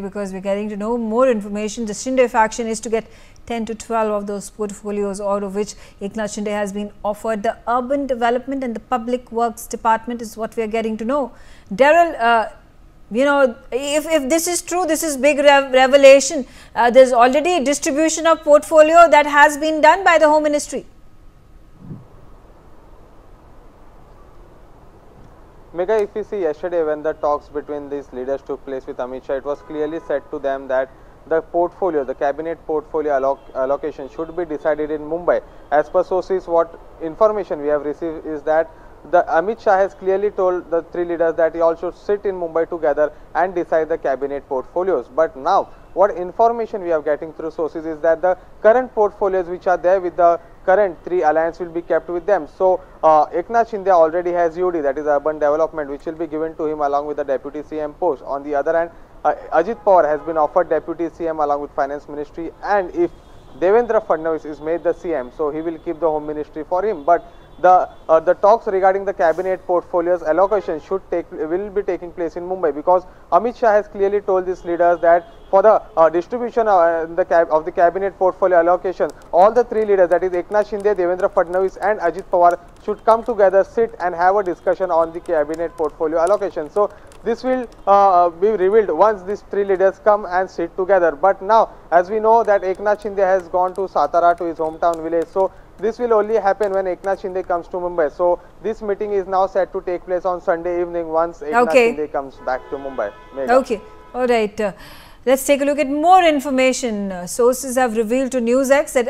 because we're getting to know more information. The Shinde faction is to get 10 to 12 of those portfolios, all of which Eknath Shinde has been offered. The Urban Development and the Public Works Department is what we are getting to know. Daryl, uh, you know, if, if this is true, this is big rev revelation. Uh, there's already distribution of portfolio that has been done by the Home Ministry. Megha, if you see yesterday when the talks between these leaders took place with Amit Shah, it was clearly said to them that the portfolio, the cabinet portfolio alloc allocation should be decided in Mumbai. As per sources, what information we have received is that the Amit Shah has clearly told the three leaders that he all should sit in Mumbai together and decide the cabinet portfolios. But now, what information we are getting through sources is that the current portfolios which are there with the current three alliance will be kept with them. So, uh, Eknath Shinde already has UD that is urban development which will be given to him along with the deputy CM post. On the other hand, uh, Ajit Pawar has been offered deputy CM along with finance ministry and if Devendra Fadnavis is made the CM, so he will keep the home ministry for him. But the uh, the talks regarding the cabinet portfolios allocation should take will be taking place in Mumbai because Amit Shah has clearly told these leaders that for the uh, distribution uh, the of the cabinet portfolio allocation all the three leaders that is Eknath Shinde, Devendra Fadnavis and Ajit Pawar should come together sit and have a discussion on the cabinet portfolio allocation. So this will uh, be revealed once these three leaders come and sit together. But now, as we know that Eknath Shinde has gone to Satara to his hometown village. So this will only happen when Eknath Shinde comes to Mumbai. So this meeting is now set to take place on Sunday evening once Eknath okay. Shinde comes back to Mumbai. Megha. Okay, all right. Uh, let's take a look at more information. Uh, sources have revealed to NewsX that